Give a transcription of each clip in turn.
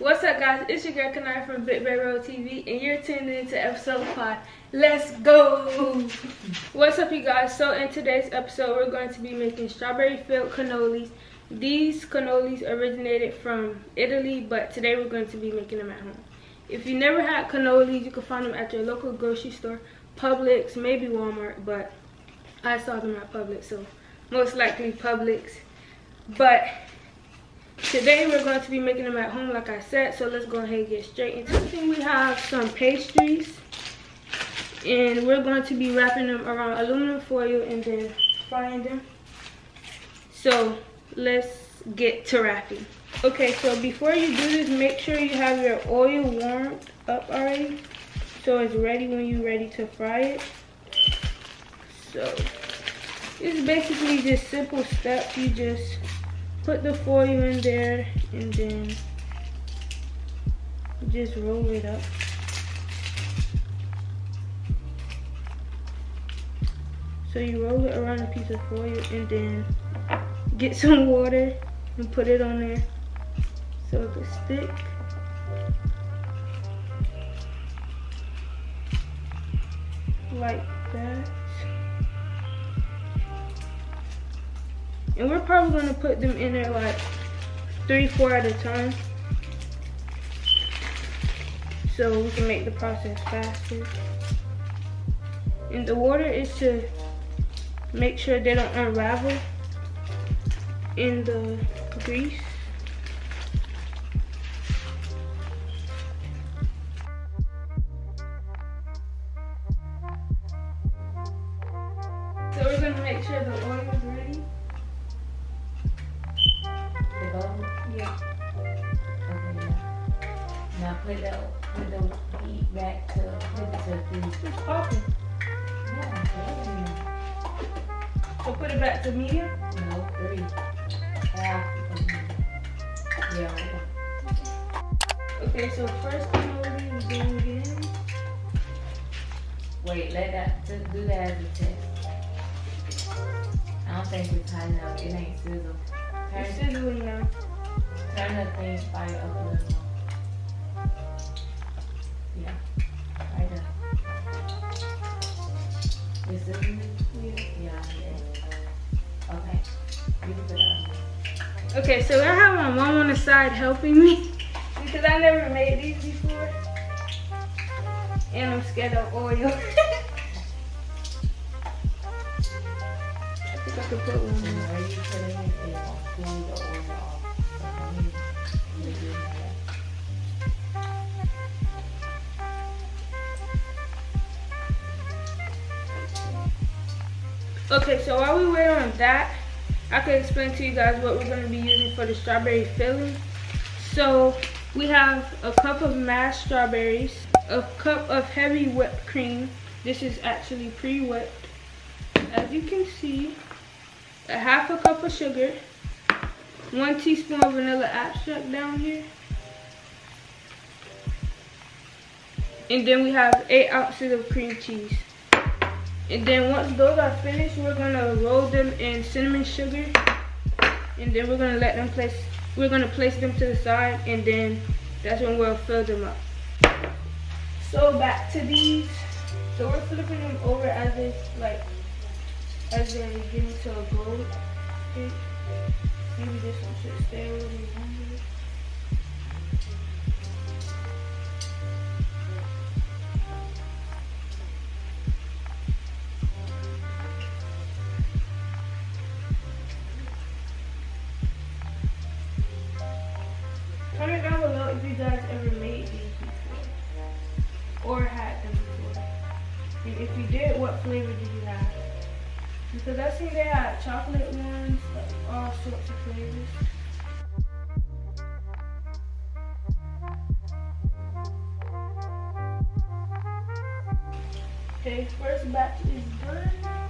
What's up guys, it's your girl Kanaya from Big Bake Roll TV and you're tuned in to episode 5. Let's go! What's up you guys? So in today's episode we're going to be making strawberry filled cannolis. These cannolis originated from Italy but today we're going to be making them at home. If you never had cannolis, you can find them at your local grocery store, Publix, maybe Walmart, but I saw them at Publix so most likely Publix. But Today we're going to be making them at home like I said, so let's go ahead and get straight into it. We have some pastries and we're going to be wrapping them around aluminum foil and then frying them. So let's get to wrapping. Okay, so before you do this, make sure you have your oil warmed up already so it's ready when you're ready to fry it. So it's basically just simple steps. You just put the foil in there and then just roll it up. So you roll it around a piece of foil and then get some water and put it on there so it can stick. Like And we're probably gonna put them in there like three, four at a time. So we can make the process faster. And the water is to make sure they don't unravel in the grease. Yeah. Now put the, put the heat back to, put it to three. It's popping. Yeah, yeah. So put it back to medium. No, three. Half. Yeah, okay. Okay, so first cannoli is going in. Wait, let that, just do that as a test. I don't think it's hot enough. It ain't sizzle. It's Turn, sizzling now. turn the thing fire up a little Okay. So I have my mom on the side helping me because I never made these before. And I'm scared of oil. I think I could put one where you put it in, Okay, so while we wait on that, I can explain to you guys what we're going to be using for the strawberry filling. So we have a cup of mashed strawberries, a cup of heavy whipped cream. This is actually pre-whipped. As you can see, a half a cup of sugar, one teaspoon of vanilla extract down here. And then we have eight ounces of cream cheese. And then once those are finished, we're gonna roll them in cinnamon sugar. And then we're gonna let them place, we're gonna place them to the side and then that's when we'll fill them up. So back to these. So we're flipping them over as they like, as they're getting to a gold. Maybe this one should stay a little longer. Okay, first batch is done.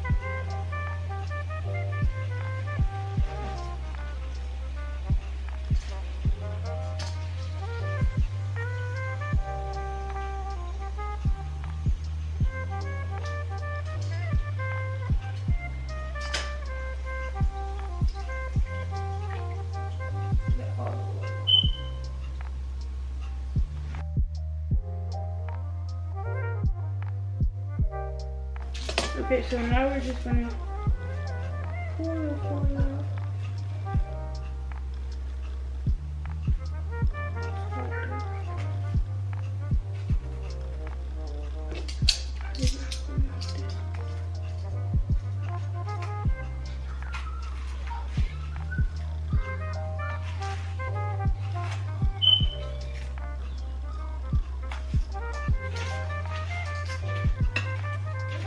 Okay, so now we're just gonna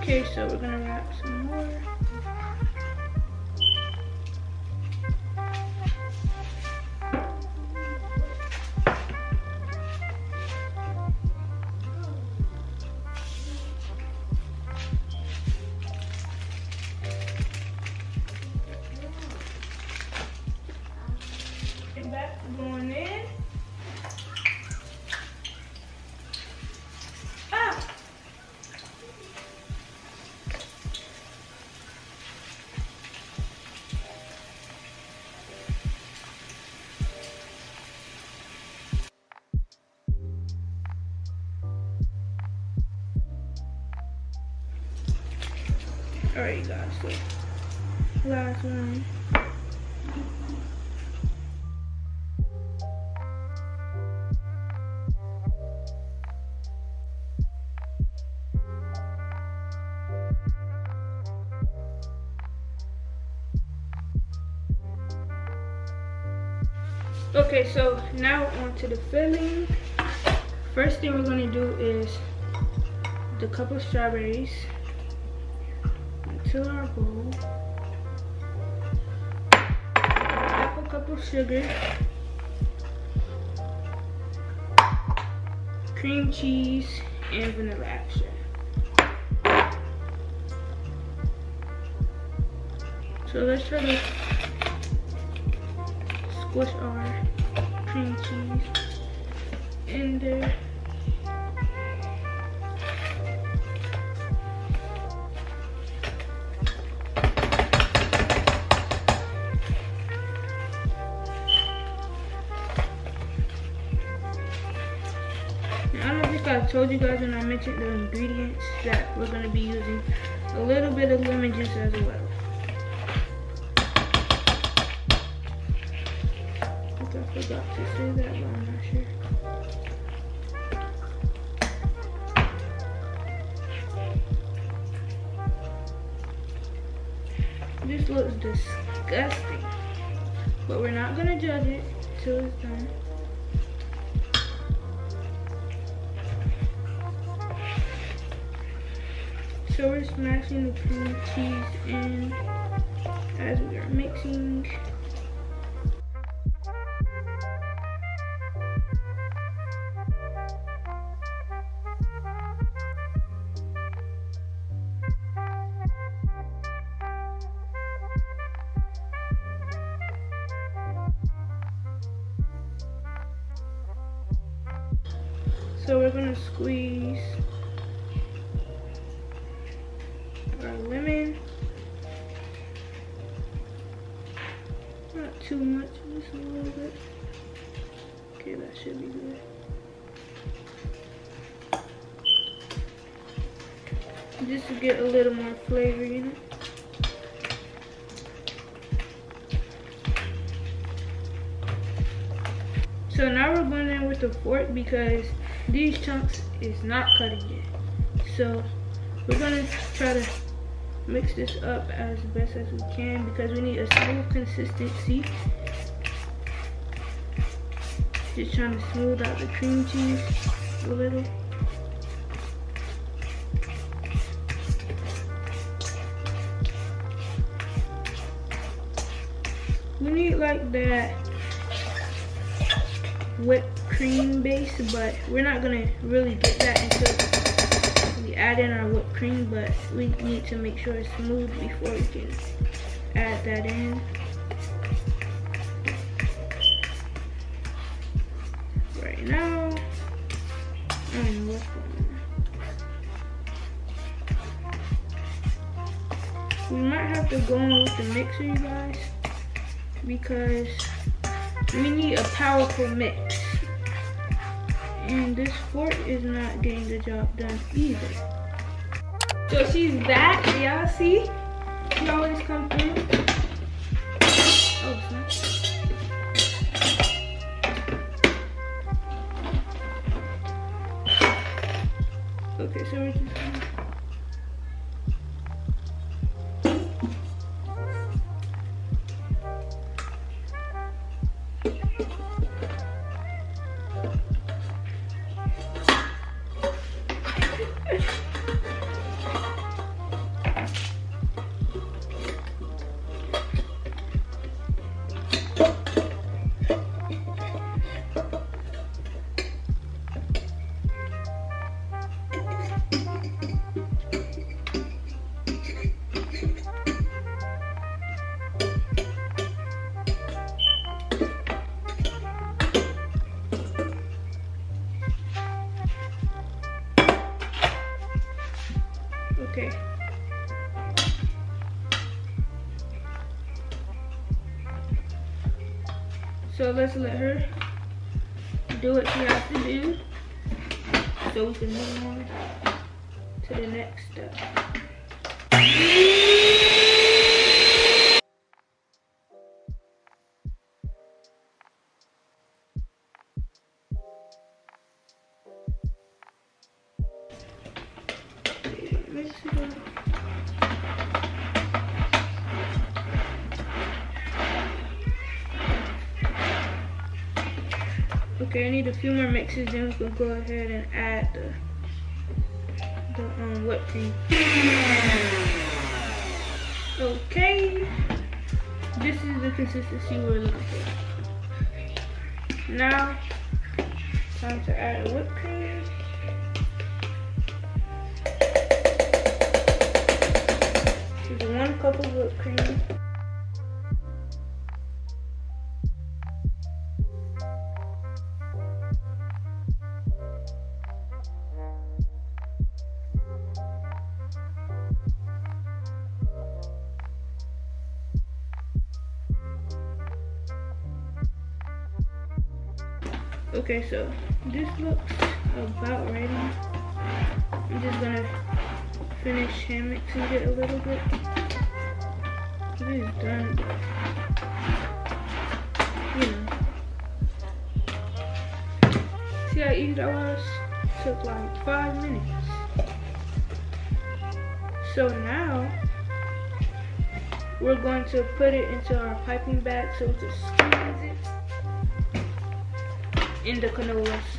Okay, so we're gonna wrap some So last one. Okay, so now on to the filling. First thing we're gonna do is the cup of strawberries into our bowl. Half a cup of sugar. Cream cheese and vanilla extract. So let's try to squish our cream cheese in there. Told you guys when I mentioned the ingredients that we're going to be using a little bit of lemon juice as well. I think I forgot to say that, but I'm not sure. This looks disgusting, but we're not gonna judge it till it's done. So we're smashing the cream cheese in as we are mixing. Lemon. Not too much, just a little bit. Okay, that should be good. Just to get a little more flavor in it. So now we're going in with a fork because these chunks is not cutting it. So we're gonna try to mix this up as best as we can because we need a smooth consistency. Just trying to smooth out the cream cheese a little. We need like that whipped cream base, but we're not gonna really get that until add in our whipped cream, but we need to make sure it's smooth before we can add that in. Right now, I. We might have to go with the mixer, you guys, because we need a powerful mix. And this fork is not getting the job done either. So she's back, y'all see? She always comes through. Oh. Okay, so we're just Okay. So let's let her do what she has to do so we can move on to the next step. Okay, I need a few more mixes, then we can go ahead and add the the um, whipped cream. Okay, this is the consistency we're looking for. Now, time to add whipped cream. Cup of whipped cream. Okay, so this looks about ready. I'm just gonna finish hand mixing it a little bit. Done, but you know. See how easy that was? Took like five minutes. So now we're going to put it into our piping bag so we can squeeze it in the cannolis.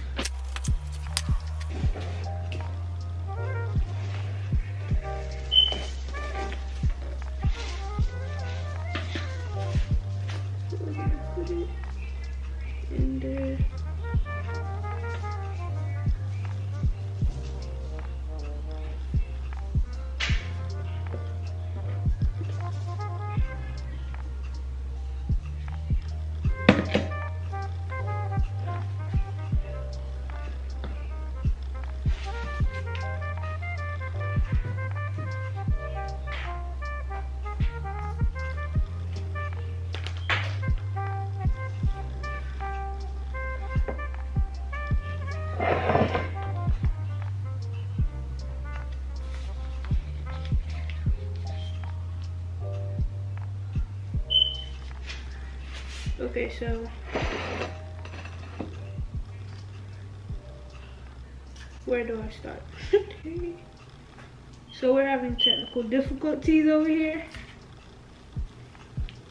So where do I start? so we're having technical difficulties over here.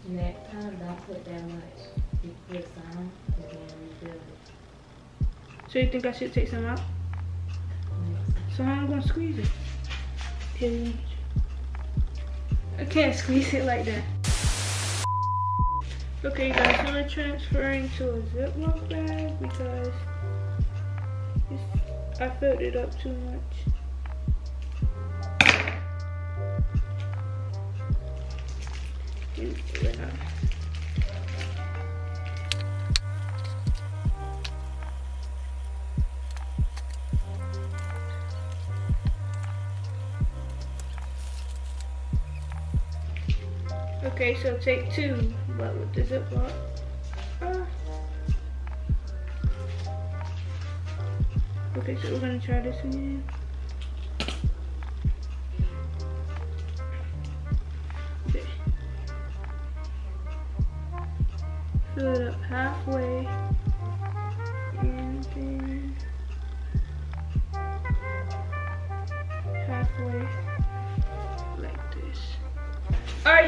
Next time, don't put that much. You put some, and then rebuild it. So you think I should take some out? So how am I gonna squeeze it? I can't squeeze it like that. Okay guys, so we're transferring to a Ziploc bag because I filled it up too much. Okay, so take two, what does it want? Uh, okay, so we're gonna try this again. Okay. Fill it up halfway.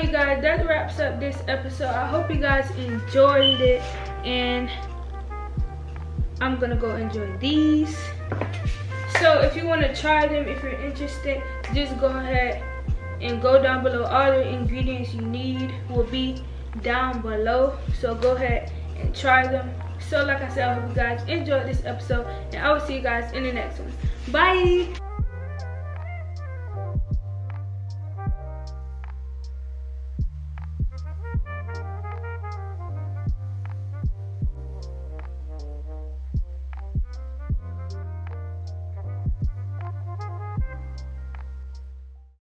You guys, that wraps up this episode. I hope you guys enjoyed it and I'm gonna go enjoy these. So if you want to try them, if you're interested, just go ahead and go down below. All the ingredients you need will be down below. So go ahead and try them. So like I said, I hope you guys enjoyed this episode and I will see you guys in the next one. Bye!